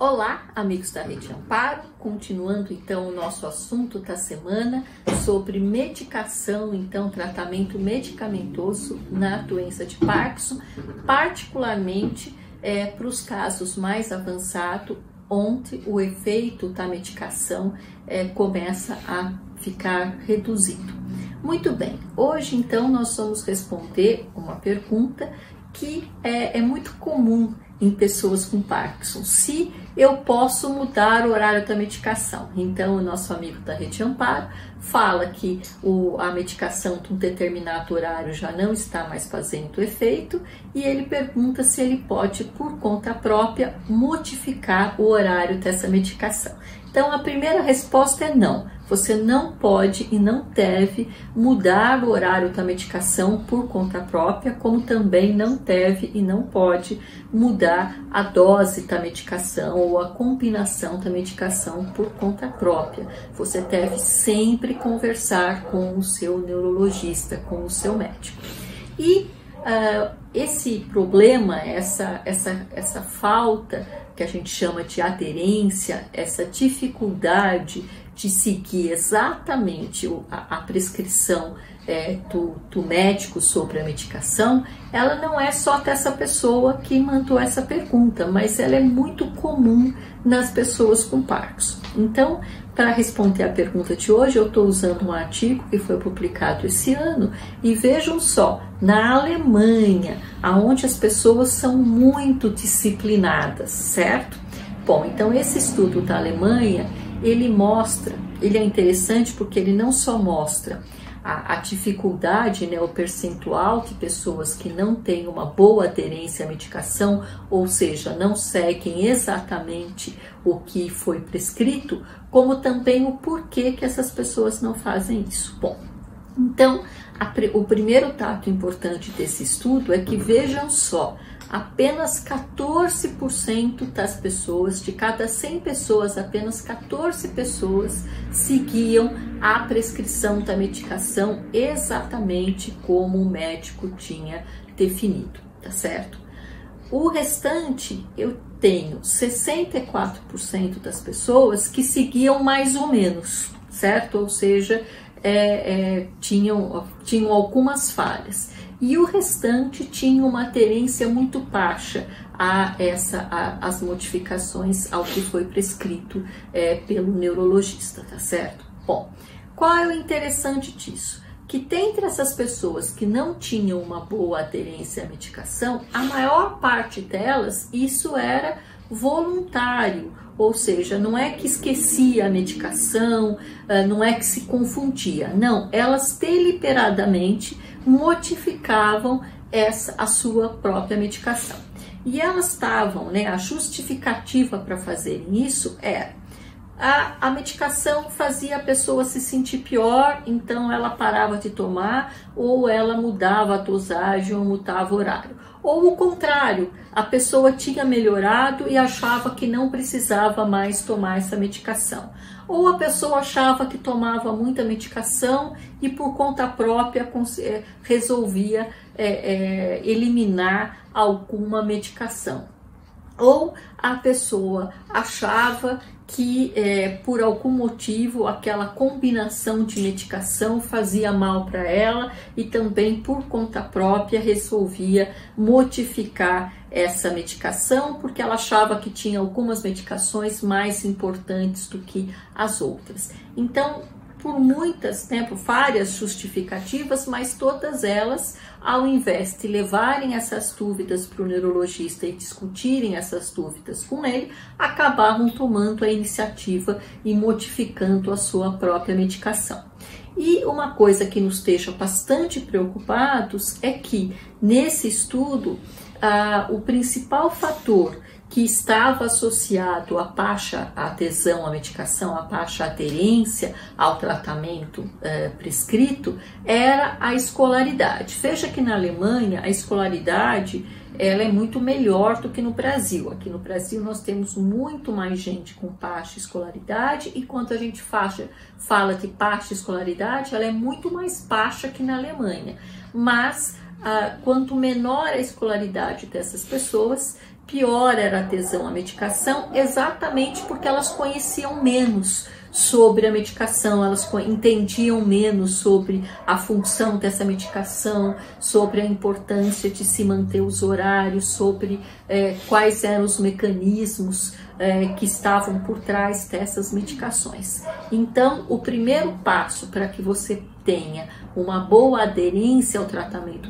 Olá, amigos da Rede Amparo, continuando então o nosso assunto da semana sobre medicação, então tratamento medicamentoso na doença de Parkinson, particularmente é, para os casos mais avançados, onde o efeito da medicação é, começa a ficar reduzido. Muito bem, hoje então nós vamos responder uma pergunta que é, é muito comum em pessoas com Parkinson, se eu posso mudar o horário da medicação. Então, o nosso amigo da Rede Amparo fala que o, a medicação de um determinado horário já não está mais fazendo efeito e ele pergunta se ele pode, por conta própria, modificar o horário dessa medicação. Então, a primeira resposta é não. Você não pode e não deve mudar o horário da medicação por conta própria, como também não deve e não pode mudar a dose da medicação ou a combinação da medicação por conta própria. Você deve sempre conversar com o seu neurologista, com o seu médico. E uh, esse problema, essa, essa, essa falta que a gente chama de aderência, essa dificuldade de seguir exatamente a, a prescrição é, do, do, médico sobre a medicação, ela não é só dessa pessoa que mandou essa pergunta, mas ela é muito comum nas pessoas com Parkinson. Então, para responder a pergunta de hoje, eu estou usando um artigo que foi publicado esse ano e vejam só, na Alemanha, aonde as pessoas são muito disciplinadas, certo? Bom, então esse estudo da Alemanha, ele mostra, ele é interessante porque ele não só mostra a, a, dificuldade, né, o percentual de pessoas que não têm uma boa aderência à medicação, ou seja, não seguem exatamente o que foi prescrito, como também o porquê que essas pessoas não fazem isso. Bom, então, a, o primeiro dado importante desse estudo é que vejam só, apenas 14% das pessoas, de cada 100 pessoas, apenas 14 pessoas seguiam a prescrição da medicação exatamente como o médico tinha definido, tá certo? O restante, eu tenho 64% das pessoas que seguiam mais ou menos, certo? Ou seja, é, é, tinham, tinham algumas falhas e o restante tinha uma aderência muito baixa a essa a, as modificações ao que foi prescrito é, pelo neurologista, tá certo? Bom, qual é o interessante disso? Que dentre essas pessoas que não tinham uma boa aderência à medicação, a maior parte delas isso era voluntário, ou seja, não é que esquecia a medicação, ah, não é que se confundia, não, elas deliberadamente modificavam essa a sua própria medicação. E elas estavam, né, a justificativa para fazerem isso era a, a medicação fazia a pessoa se sentir pior, então ela parava de tomar, ou ela mudava a dosagem ou mudava o horário. Ou o contrário, a pessoa tinha melhorado e achava que não precisava mais tomar essa medicação. Ou a pessoa achava que tomava muita medicação e por conta própria eh, resolvia é, é, eliminar alguma medicação ou a pessoa achava que é, por algum motivo aquela combinação de medicação fazia mal para ela e também por conta própria resolvia modificar essa medicação porque ela achava que tinha algumas medicações mais importantes do que as outras. Então, por muitas, por várias justificativas, mas todas elas, ao invés de levarem essas dúvidas para o neurologista e discutirem essas dúvidas com ele, acabavam tomando a iniciativa e modificando a sua própria medicação. E uma coisa que nos deixa bastante preocupados é que nesse estudo ah, o principal fator que estava associado à baixa adesão à medicação, à baixa aderência ao tratamento eh, prescrito, era a escolaridade. Veja que na Alemanha a escolaridade ela é muito melhor do que no Brasil. Aqui no Brasil nós temos muito mais gente com baixa escolaridade e quando a gente faixa, fala de baixa escolaridade, ela é muito mais baixa que na Alemanha. Mas ah, quanto menor a escolaridade dessas pessoas, pior era a adesão à medicação, exatamente porque elas conheciam menos sobre a medicação, elas entendiam menos sobre a função dessa medicação, sobre a importância de se manter os horários, sobre é, quais eram os mecanismos é, que estavam por trás dessas medicações. Então, o primeiro passo para que você tenha uma boa aderência ao tratamento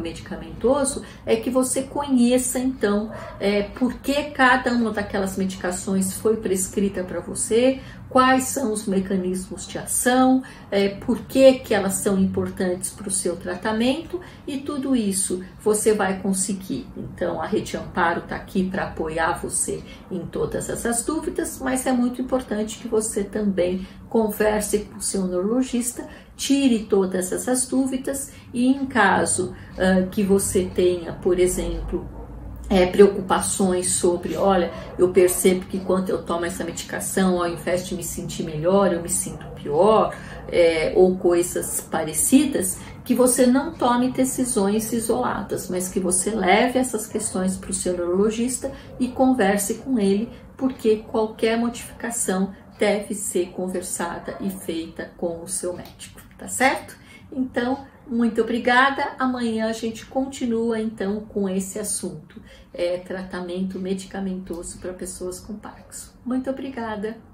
medicamentoso é que você conheça então é, por que cada uma daquelas medicações foi prescrita para você, quais são os mecanismos de ação, é, por que, que elas são importantes para o seu tratamento e tudo isso você vai conseguir. Então, a Rede Amparo está aqui para apoiar você em todas essas dúvidas, mas é muito importante que você também converse com o seu neurologista, tire todas essas dúvidas e, em caso uh, que você tenha, por exemplo, é, preocupações sobre, olha, eu percebo que quando eu tomo essa medicação, ao invés de me sentir melhor, eu me sinto pior, é, ou coisas parecidas, que você não tome decisões isoladas, mas que você leve essas questões para o seu neurologista e converse com ele, porque qualquer modificação deve ser conversada e feita com o seu médico, tá certo? Então, muito obrigada. Amanhã a gente continua então com esse assunto, é, tratamento medicamentoso para pessoas com Parkinson. Muito obrigada.